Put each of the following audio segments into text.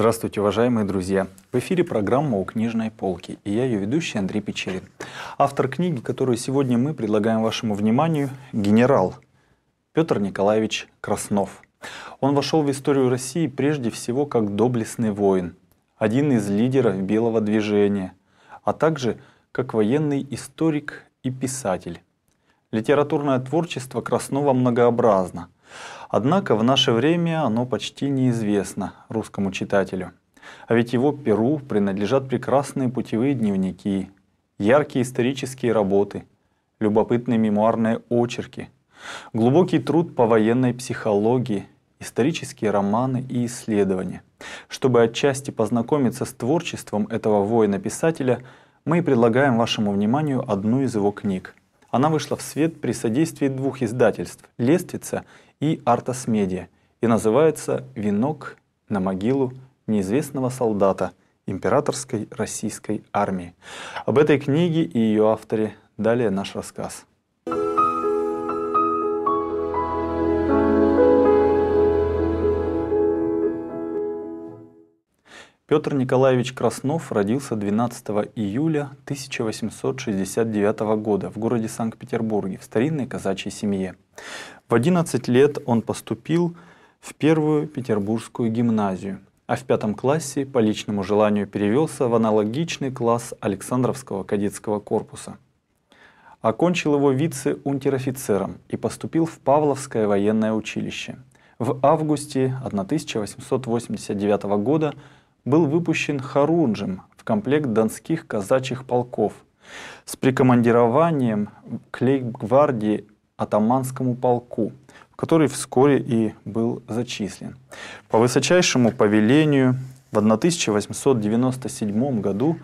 Здравствуйте, уважаемые друзья! В эфире программа «У книжной полки» и я ее ведущий Андрей Печерин. Автор книги, которую сегодня мы предлагаем вашему вниманию, генерал Петр Николаевич Краснов. Он вошел в историю России прежде всего как доблестный воин, один из лидеров белого движения, а также как военный историк и писатель. Литературное творчество Краснова многообразно – Однако в наше время оно почти неизвестно русскому читателю. А ведь его перу принадлежат прекрасные путевые дневники, яркие исторические работы, любопытные мемуарные очерки, глубокий труд по военной психологии, исторические романы и исследования. Чтобы отчасти познакомиться с творчеством этого воина-писателя, мы и предлагаем вашему вниманию одну из его книг. Она вышла в свет при содействии двух издательств «Лествица» и Артас Медиа и называется «Венок на могилу неизвестного солдата императорской российской армии». Об этой книге и ее авторе далее наш рассказ. Петр Николаевич Краснов родился 12 июля 1869 года в городе Санкт-Петербурге в старинной казачьей семье. В 11 лет он поступил в первую петербургскую гимназию, а в пятом классе по личному желанию перевелся в аналогичный класс Александровского кадетского корпуса. Окончил его вице-унтер-офицером и поступил в Павловское военное училище. В августе 1889 года был выпущен Харунжем в комплект донских казачьих полков с прикомандированием к лейб-гвардии атаманскому полку, в который вскоре и был зачислен. По высочайшему повелению в 1897 году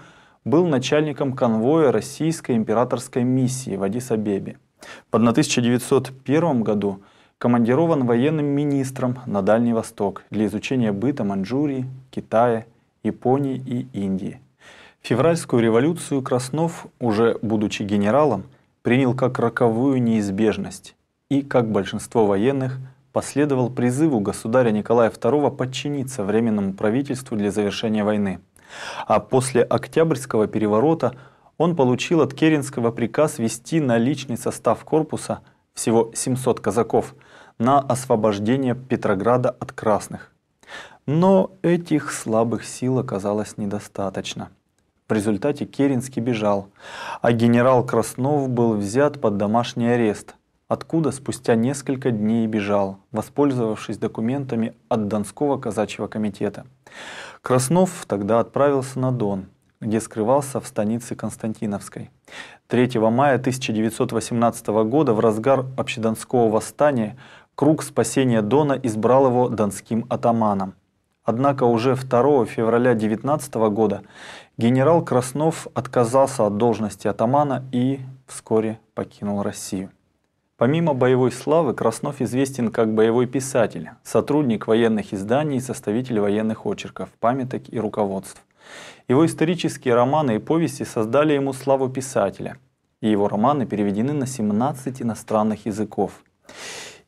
был начальником конвоя российской императорской миссии в Адис-Абебе. В 1901 году командирован военным министром на Дальний Восток для изучения быта Маньчжурии, Китая, Японии и Индии. Февральскую революцию Краснов, уже будучи генералом, принял как роковую неизбежность и, как большинство военных, последовал призыву государя Николая II подчиниться Временному правительству для завершения войны. А после Октябрьского переворота он получил от Керенского приказ вести на личный состав корпуса всего 700 казаков – на освобождение Петрограда от красных. Но этих слабых сил оказалось недостаточно. В результате Керенский бежал, а генерал Краснов был взят под домашний арест, откуда спустя несколько дней бежал, воспользовавшись документами от Донского казачьего комитета. Краснов тогда отправился на Дон, где скрывался в станице Константиновской. 3 мая 1918 года в разгар общедонского восстания круг спасения Дона избрал его донским атаманом. Однако уже 2 февраля 19 года генерал Краснов отказался от должности атамана и вскоре покинул Россию. Помимо боевой славы, Краснов известен как боевой писатель, сотрудник военных изданий составитель военных очерков, памяток и руководств. Его исторические романы и повести создали ему славу писателя, и его романы переведены на 17 иностранных языков.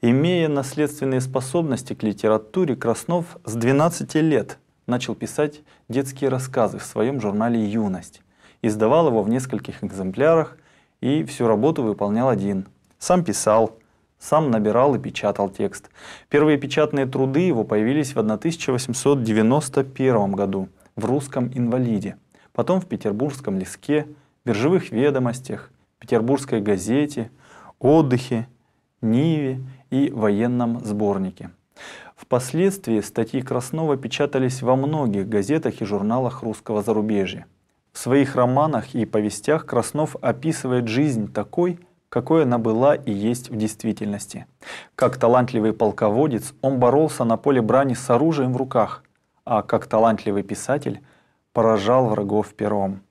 Имея наследственные способности к литературе, Краснов с 12 лет начал писать детские рассказы в своем журнале «Юность». Издавал его в нескольких экземплярах и всю работу выполнял один. Сам писал, сам набирал и печатал текст. Первые печатные труды его появились в 1891 году в «Русском инвалиде», потом в «Петербургском леске», «Биржевых ведомостях», «Петербургской газете», «Отдыхе», «Ниве» и военном сборнике. Впоследствии статьи Краснова печатались во многих газетах и журналах русского зарубежья. В своих романах и повестях Краснов описывает жизнь такой, какой она была и есть в действительности. Как талантливый полководец он боролся на поле брани с оружием в руках, а как талантливый писатель поражал врагов пером.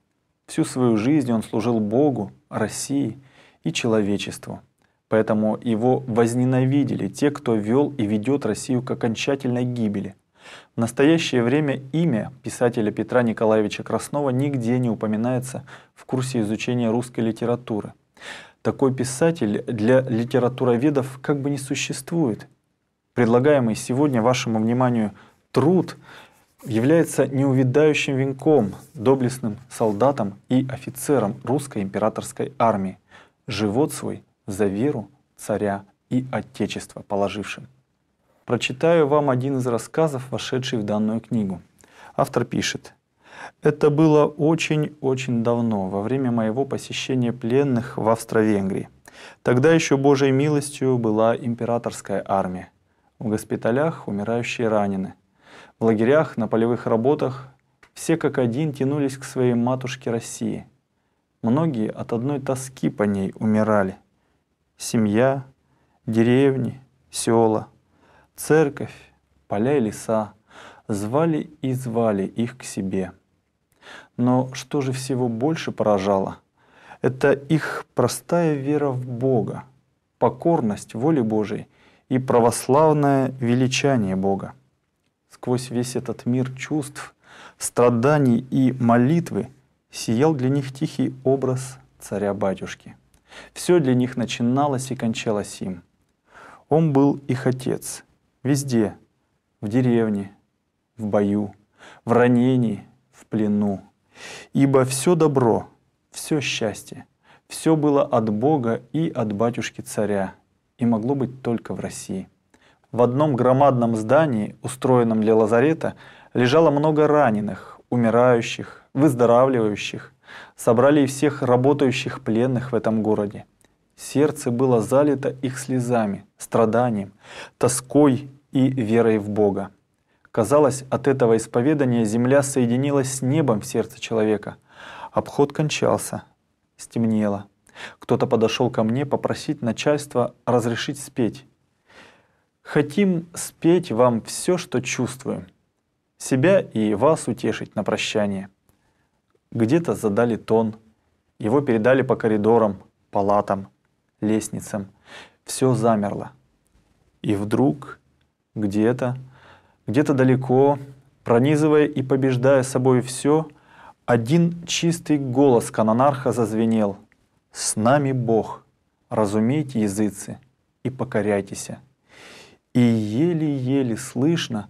Всю свою жизнь он служил Богу, России и человечеству. Поэтому его возненавидели те, кто вел и ведет Россию к окончательной гибели. В настоящее время имя писателя Петра Николаевича Краснова нигде не упоминается в курсе изучения русской литературы. Такой писатель для литературоведов как бы не существует. Предлагаемый сегодня вашему вниманию труд является неувидающим венком, доблестным солдатам и офицерам русской императорской армии, живот свой за веру царя и отечества положившим. Прочитаю вам один из рассказов, вошедший в данную книгу. Автор пишет. Это было очень-очень давно, во время моего посещения пленных в Австро-Венгрии. Тогда еще Божьей милостью была императорская армия. В госпиталях умирающие ранены. В лагерях, на полевых работах все как один тянулись к своей матушке России. Многие от одной тоски по ней умирали – семья, деревни, села, церковь, поля и леса звали и звали их к себе. Но что же всего больше поражало? Это их простая вера в Бога, покорность воле Божией и православное величание Бога. Сквозь весь этот мир чувств, страданий и молитвы сиял для них тихий образ царя-батюшки – все для них начиналось и кончалось им. Он был их отец. Везде. В деревне, в бою, в ранении, в плену. Ибо все добро, все счастье, все было от Бога и от батюшки царя, и могло быть только в России. В одном громадном здании, устроенном для лазарета, лежало много раненых, умирающих, выздоравливающих, собрали всех работающих пленных в этом городе. Сердце было залито их слезами, страданием, тоской и верой в Бога. Казалось, от этого исповедания земля соединилась с небом в сердце человека. Обход кончался, стемнело. Кто-то подошел ко мне попросить начальства разрешить спеть. Хотим спеть вам все, что чувствуем, себя и вас утешить на прощание. Где-то задали тон, его передали по коридорам, палатам, лестницам. Все замерло. И вдруг где-то, где-то далеко, пронизывая и побеждая собой все, один чистый голос канонарха зазвенел. «С нами Бог, разумейте языцы и покоряйтесь». И еле-еле слышно,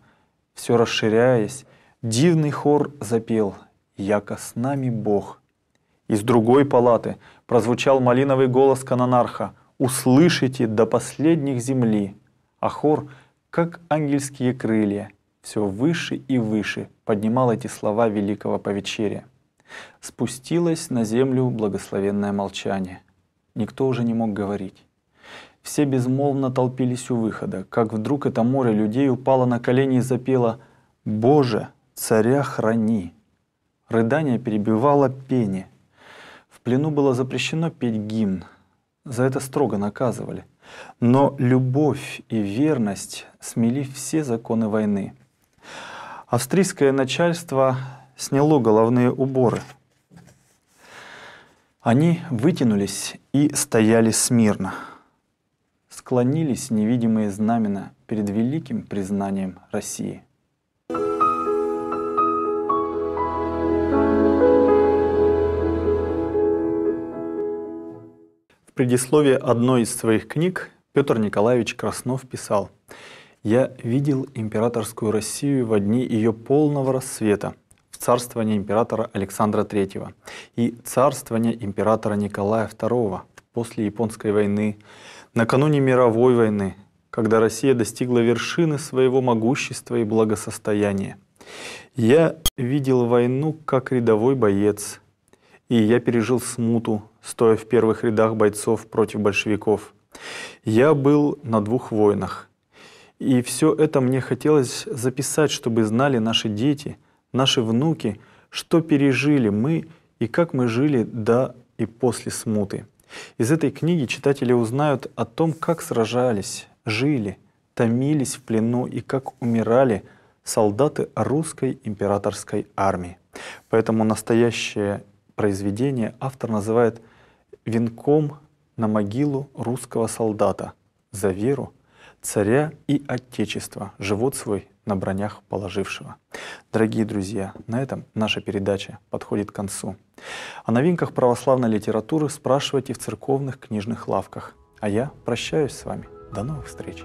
все расширяясь, дивный хор запел – яко с нами Бог». Из другой палаты прозвучал малиновый голос канонарха «Услышите до последних земли!» А хор, как ангельские крылья, все выше и выше поднимал эти слова великого повечерия. Спустилось на землю благословенное молчание. Никто уже не мог говорить. Все безмолвно толпились у выхода, как вдруг это море людей упало на колени и запело «Боже, царя храни!» Рыдание перебивало пение. В плену было запрещено петь гимн. За это строго наказывали. Но любовь и верность смели все законы войны. Австрийское начальство сняло головные уборы. Они вытянулись и стояли смирно. Склонились невидимые знамена перед великим признанием России. Предисловии одной из своих книг Петр Николаевич Краснов писал «Я видел императорскую Россию в дни ее полного рассвета, в царствовании императора Александра III и царствование императора Николая II после Японской войны, накануне мировой войны, когда Россия достигла вершины своего могущества и благосостояния. Я видел войну как рядовой боец, и я пережил смуту, стоя в первых рядах бойцов против большевиков. Я был на двух войнах. И все это мне хотелось записать, чтобы знали наши дети, наши внуки, что пережили мы и как мы жили до и после смуты. Из этой книги читатели узнают о том, как сражались, жили, томились в плену и как умирали солдаты русской императорской армии. Поэтому настоящее произведение автор называет «венком на могилу русского солдата за веру, царя и отечества, живот свой на бронях положившего». Дорогие друзья, на этом наша передача подходит к концу. О новинках православной литературы спрашивайте в церковных книжных лавках. А я прощаюсь с вами. До новых встреч!